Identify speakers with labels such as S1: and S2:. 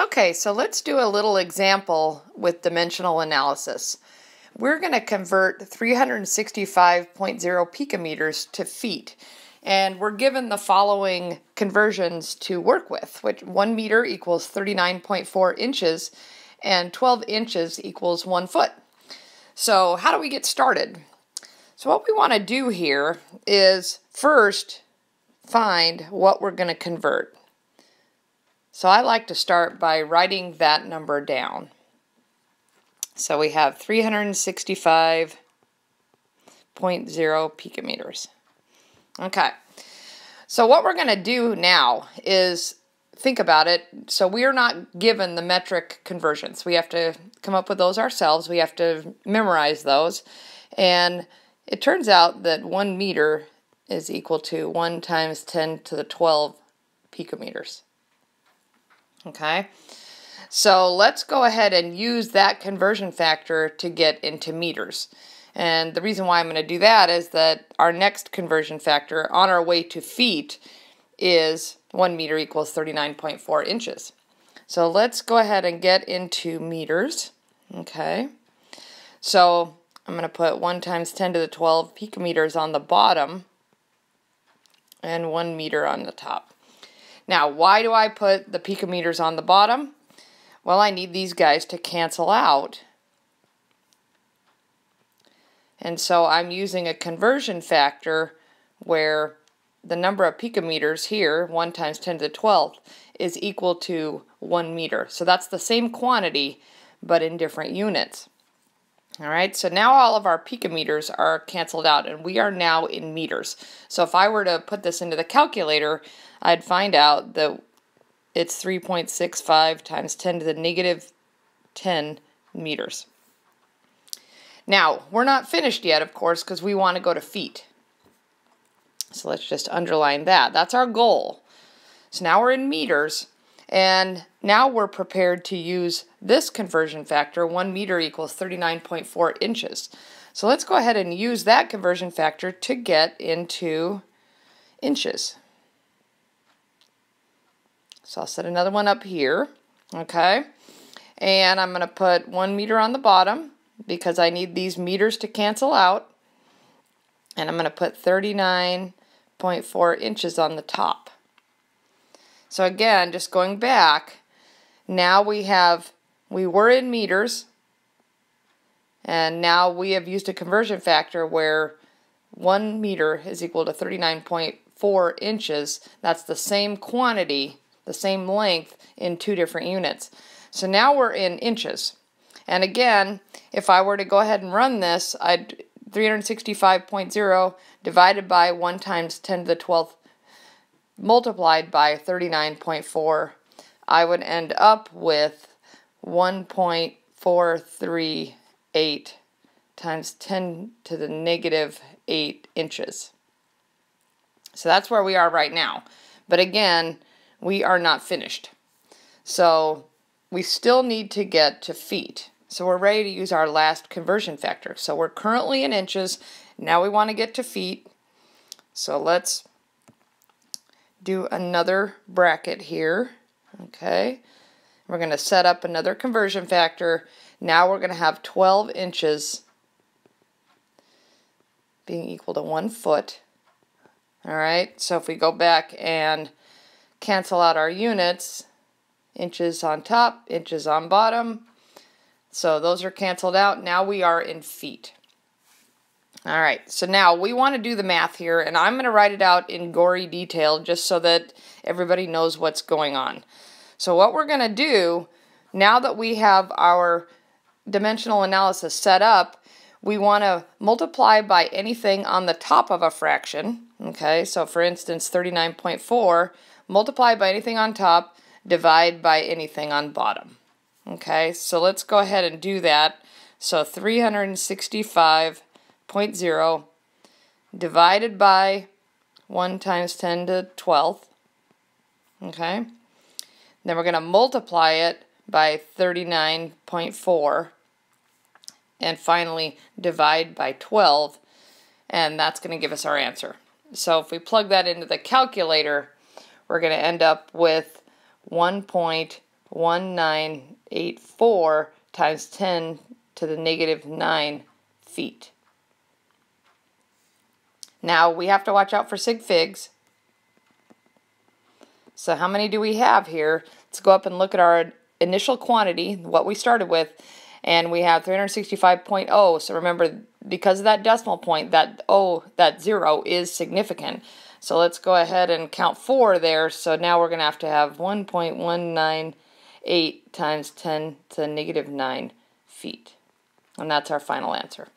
S1: Okay, so let's do a little example with dimensional analysis. We're going to convert 365.0 picometers to feet. And we're given the following conversions to work with, which 1 meter equals 39.4 inches and 12 inches equals 1 foot. So how do we get started? So what we want to do here is first find what we're going to convert. So I like to start by writing that number down. So we have 365.0 picometers. Okay. So what we're going to do now is think about it. So we are not given the metric conversions. We have to come up with those ourselves. We have to memorize those. And it turns out that one meter is equal to 1 times 10 to the 12 picometers. Okay, so let's go ahead and use that conversion factor to get into meters. And the reason why I'm going to do that is that our next conversion factor on our way to feet is 1 meter equals 39.4 inches. So let's go ahead and get into meters. Okay, so I'm going to put 1 times 10 to the 12 picometers on the bottom and 1 meter on the top. Now, why do I put the picometers on the bottom? Well, I need these guys to cancel out. And so I'm using a conversion factor where the number of picometers here, 1 times 10 to the 12th, is equal to 1 meter. So that's the same quantity, but in different units. All right, so now all of our picometers are canceled out and we are now in meters. So if I were to put this into the calculator, I'd find out that it's 3.65 times 10 to the negative 10 meters. Now, we're not finished yet, of course, because we want to go to feet. So let's just underline that. That's our goal. So now we're in meters, and now we're prepared to use this conversion factor. 1 meter equals 39.4 inches. So let's go ahead and use that conversion factor to get into inches. So I'll set another one up here, okay? And I'm going to put one meter on the bottom because I need these meters to cancel out. And I'm going to put 39.4 inches on the top. So again, just going back, now we have, we were in meters, and now we have used a conversion factor where 1 meter is equal to 39.4 inches. That's the same quantity the same length in two different units. So now we're in inches. And again, if I were to go ahead and run this, I'd 365.0 divided by 1 times 10 to the 12th multiplied by 39.4, I would end up with 1.438 times 10 to the negative 8 inches. So that's where we are right now. But again, we are not finished. So we still need to get to feet. So we're ready to use our last conversion factor. So we're currently in inches. Now we want to get to feet. So let's do another bracket here. Okay. We're going to set up another conversion factor. Now we're going to have 12 inches being equal to one foot. All right. So if we go back and cancel out our units, inches on top, inches on bottom. So those are canceled out. Now we are in feet. All right, so now we want to do the math here, and I'm going to write it out in gory detail just so that everybody knows what's going on. So what we're going to do, now that we have our dimensional analysis set up, we want to multiply by anything on the top of a fraction. Okay, so for instance, 39.4 multiply by anything on top, divide by anything on bottom. Okay, so let's go ahead and do that. So 365.0 divided by 1 times 10 to 12th. Okay, then we're going to multiply it by 39.4 and finally divide by 12 and that's going to give us our answer. So if we plug that into the calculator, we're going to end up with 1.1984 times 10 to the negative 9 feet. Now we have to watch out for sig figs. So how many do we have here? Let's go up and look at our initial quantity, what we started with, and we have 365.0. So remember, because of that decimal point, that O, that zero is significant. So let's go ahead and count four there. So now we're going to have to have 1.198 times 10 to negative 9 feet. And that's our final answer.